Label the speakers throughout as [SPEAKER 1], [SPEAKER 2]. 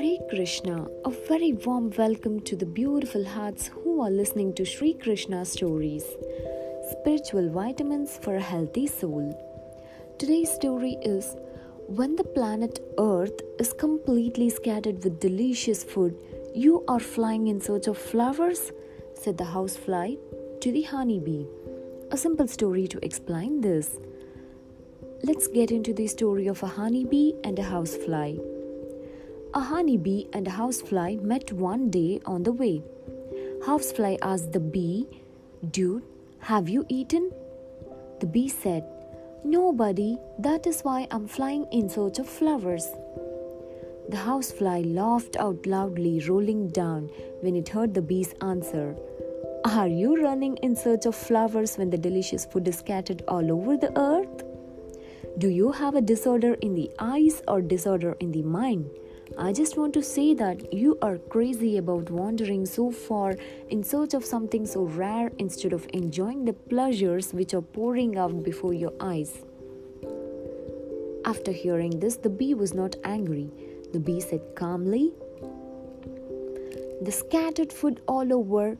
[SPEAKER 1] Hare Krishna, a very warm welcome to the beautiful hearts who are listening to Sri Krishna stories, spiritual vitamins for a healthy soul. Today's story is When the planet Earth is completely scattered with delicious food, you are flying in search of flowers, said the housefly to the honeybee. A simple story to explain this. Let's get into the story of a honeybee and a housefly. A honeybee and a housefly met one day on the way. Housefly asked the bee, Dude, have you eaten? The bee said, Nobody, that is why I'm flying in search of flowers. The housefly laughed out loudly, rolling down when it heard the bee's answer. Are you running in search of flowers when the delicious food is scattered all over the earth? Do you have a disorder in the eyes or disorder in the mind? I just want to say that you are crazy about wandering so far in search of something so rare instead of enjoying the pleasures which are pouring out before your eyes. After hearing this, the bee was not angry. The bee said calmly, The scattered food all over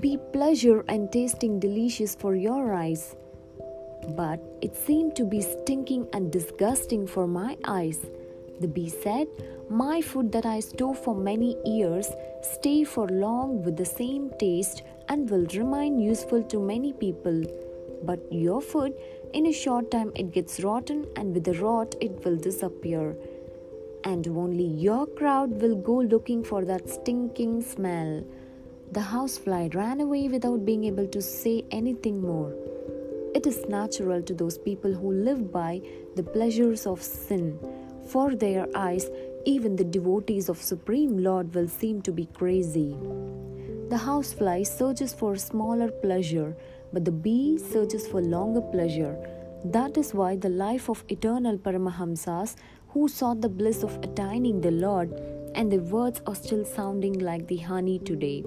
[SPEAKER 1] be pleasure and tasting delicious for your eyes but it seemed to be stinking and disgusting for my eyes. The bee said, My food that I store for many years stay for long with the same taste and will remain useful to many people. But your food, in a short time it gets rotten and with the rot it will disappear. And only your crowd will go looking for that stinking smell. The housefly ran away without being able to say anything more. It is natural to those people who live by the pleasures of sin. For their eyes, even the devotees of Supreme Lord will seem to be crazy. The housefly searches for smaller pleasure, but the bee searches for longer pleasure. That is why the life of eternal Paramahamsas who sought the bliss of attaining the Lord and their words are still sounding like the honey today.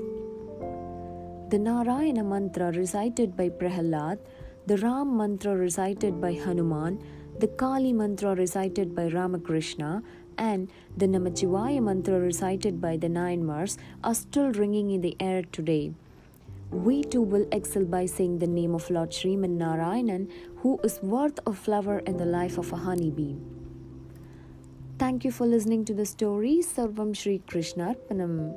[SPEAKER 1] The Narayana mantra recited by Prahalad the Ram mantra recited by Hanuman, the Kali mantra recited by Ramakrishna, and the Namachivaya mantra recited by the Nayanmars are still ringing in the air today. We too will excel by saying the name of Lord Sriman Narayanan, who is worth a flower in the life of a honeybee. Thank you for listening to the story. Sarvam Shri Krishna Arpanam.